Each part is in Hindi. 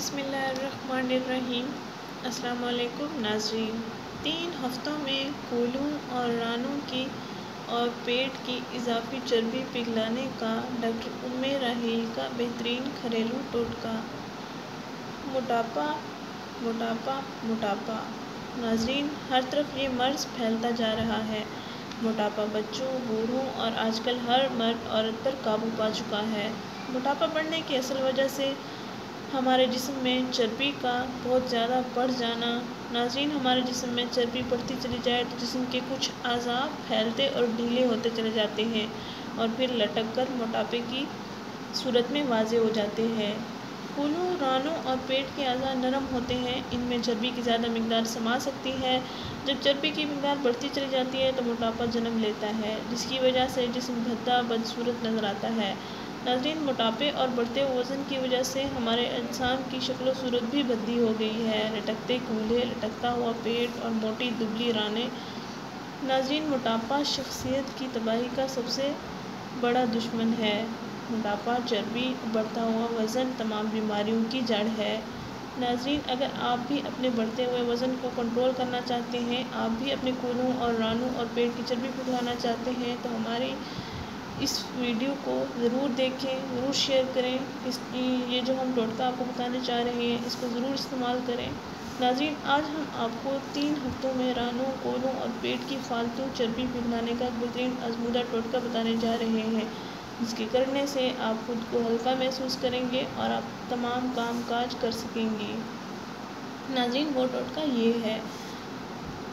बिसमीम अस्सलाम नाजरीन। तीन हफ्तों में कोलों और रानों की और पेट की इजाफी चर्बी पिघलाने का डॉक्टर उम्मे राहील का बेहतरीन घरेलू टोटका। मोटापा मोटापा मोटापा। नाजरीन, हर तरफ़ ये मर्ज़ फैलता जा रहा है। मोटापा बच्चों, बूढ़ों और आजकल हर मर्द, औरत पर काबू पा चुका है। मोटापा बढ़ने की असल वजह से हमारे जिसम में चर्बी का बहुत ज़्यादा बढ़ जाना नाजीन हमारे जिसम में चर्बी बढ़ती चली जाए तो जिसम के कुछ अज़ा फैलते और ढीले होते चले जाते हैं और फिर लटक कर मोटापे की सूरत में वाजे हो जाते हैं। फूलों, रानों और पेट के अज़ा नरम होते हैं। इनमें चर्बी की ज़्यादा मकदार समा सकती है। जब चर्बी की मकदार बढ़ती चली जाती है तो मोटापा जन्म लेता है, जिसकी वजह से जिसम भद्दा बदसूरत नज़र आता है। नाजरीन, मोटापे और बढ़ते वज़न की वजह से हमारे इंसान की शक्ल सूरत भी बदली हो गई है। लटकते कूल्हे लटकता हुआ पेट और मोटी दुबली राने। नाजरीन, मोटापा शख्सियत की तबाही का सबसे बड़ा दुश्मन है। मोटापा, चर्बी, बढ़ता हुआ वज़न तमाम बीमारियों की जड़ है। नाजरीन, अगर आप भी अपने बढ़ते हुए वज़न को कंट्रोल करना चाहते हैं, आप भी अपने कूलों और रानों और पेट की चर्बी पिघलाना चाहते हैं तो हमारी इस वीडियो को ज़रूर देखें, ज़रूर शेयर करें। इस ये जो हम टोटका आपको बताने चाह रहे हैं, इसको ज़रूर इस्तेमाल करें। नाजीन आज हम आपको तीन हफ्तों में रानों, कोलों और पेट की फालतू चर्बी पिघलाने का बेहतरीन आजमूदा टोटका बताने जा रहे हैं, जिसके करने से आप खुद को हल्का महसूस करेंगे और आप तमाम काम काज कर सकेंगे। नाजीन वो टोटका ये है।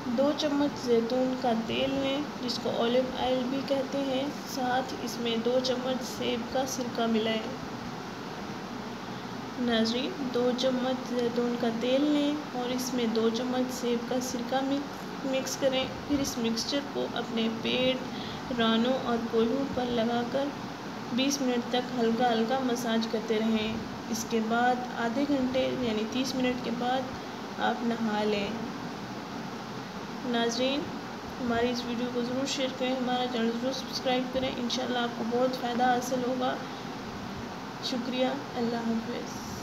दो चम्मच जैतून का तेल लें, जिसको ऑलिव ऑयल भी कहते हैं। साथ इसमें दो चम्मच सेब का सिरका मिलाएँ। नाजरीन, दो चम्मच जैतून का तेल लें और इसमें दो चम्मच सेब का सिरका मिक्स करें। फिर इस मिक्सचर को अपने पेट, रानों और कोल्हू पर लगाकर 20 मिनट तक हल्का हल्का मसाज करते रहें। इसके बाद आधे घंटे यानी 30 मिनट के बाद आप नहा लें। नाजरीन, हमारी इस वीडियो को ज़रूर शेयर करें, हमारा चैनल ज़रूर सब्सक्राइब करें। इन आपको बहुत फ़ायदा हासिल होगा। शुक्रिया। अल्लाह हाफिज़।